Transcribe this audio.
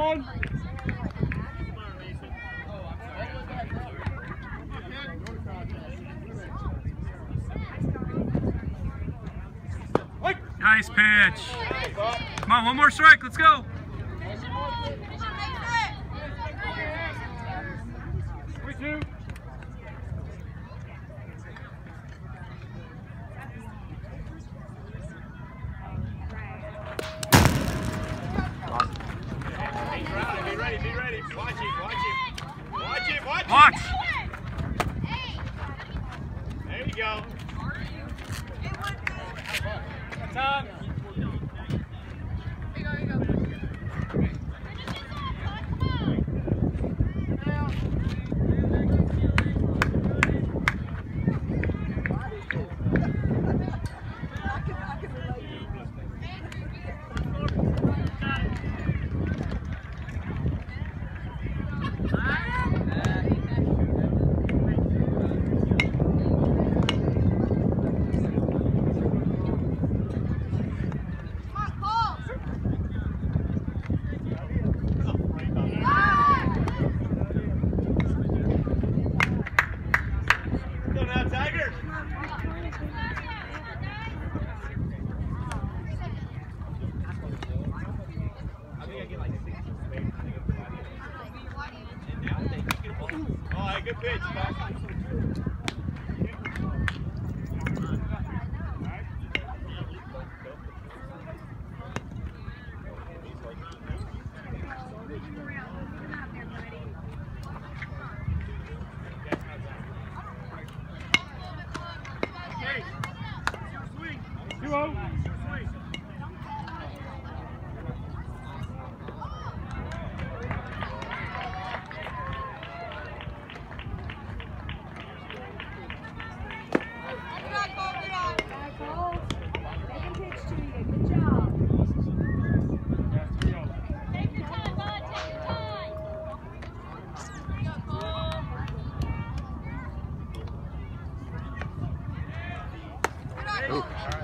one. Nice pitch. Come on, one more strike. Let's go. Be. Watch it, watch it. Watch it, watch it. Watch. There you go. Time. Go Right, good pitch. Lucas.